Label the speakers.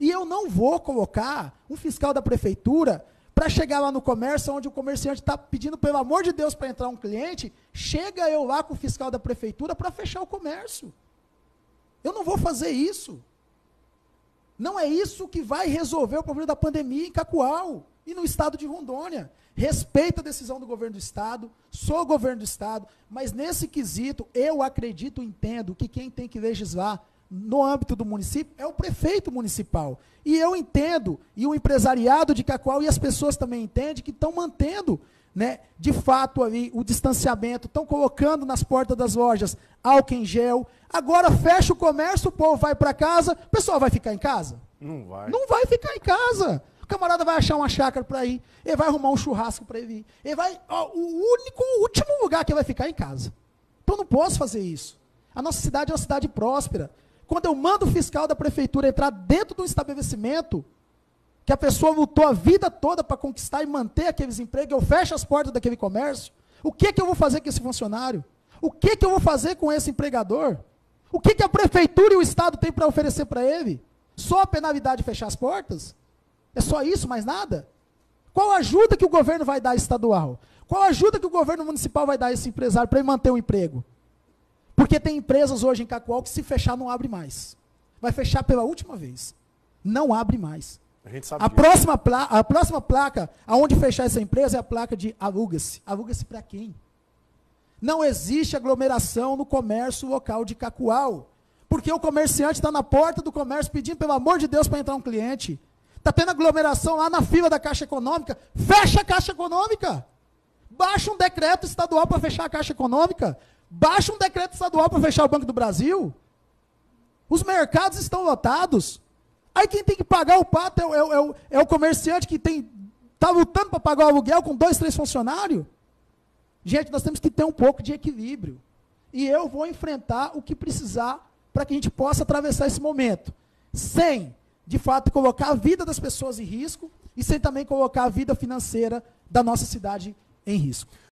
Speaker 1: E eu não vou colocar um fiscal da prefeitura para chegar lá no comércio, onde o comerciante está pedindo, pelo amor de Deus, para entrar um cliente, chega eu lá com o fiscal da prefeitura para fechar o comércio. Eu não vou fazer isso. Não é isso que vai resolver o problema da pandemia em Cacoal e no estado de Rondônia. Respeito a decisão do governo do estado, sou governo do estado, mas nesse quesito eu acredito, entendo que quem tem que legislar no âmbito do município é o prefeito municipal. E eu entendo, e o empresariado de Cacoal e as pessoas também entendem que estão mantendo, né, de fato ali o distanciamento, estão colocando nas portas das lojas álcool em gel. Agora fecha o comércio, o povo vai para casa, o pessoal vai ficar em casa?
Speaker 2: Não vai.
Speaker 1: Não vai ficar em casa. O camarada vai achar uma chácara para ir, ele vai arrumar um churrasco para ele ir. Ele vai, ó, o único, o último lugar que ele vai ficar é em casa. Então não posso fazer isso. A nossa cidade é uma cidade próspera. Quando eu mando o fiscal da prefeitura entrar dentro do estabelecimento, que a pessoa lutou a vida toda para conquistar e manter aqueles empregos, eu fecho as portas daquele comércio, o que, que eu vou fazer com esse funcionário? O que, que eu vou fazer com esse empregador? O que, que a prefeitura e o Estado têm para oferecer para ele? Só a penalidade de fechar as portas? É só isso, mais nada? Qual ajuda que o governo vai dar estadual? Qual ajuda que o governo municipal vai dar a esse empresário para ele manter o emprego? Porque tem empresas hoje em Cacoal que se fechar não abre mais. Vai fechar pela última vez. Não abre mais.
Speaker 2: A gente sabe
Speaker 1: A
Speaker 2: disso.
Speaker 1: próxima, pla a próxima placa aonde fechar essa empresa é a placa de aluga-se. Aluga-se para quem? Não existe aglomeração no comércio local de Cacoal. Porque o comerciante está na porta do comércio pedindo, pelo amor de Deus, para entrar um cliente. Está tendo aglomeração lá na fila da Caixa Econômica. Fecha a Caixa Econômica. Baixa um decreto estadual para fechar a Caixa Econômica. Baixa um decreto estadual para fechar o Banco do Brasil. Os mercados estão lotados. Aí quem tem que pagar o pato é, o- é é é o comerciante que está lutando para pagar o aluguel com dois, três funcionários. Gente, nós temos que ter um pouco de equilíbrio. E eu vou enfrentar o que precisar para que a gente possa atravessar esse momento. Sem, de fato, colocar a vida das pessoas em risco e sem também colocar a vida financeira da nossa cidade em risco.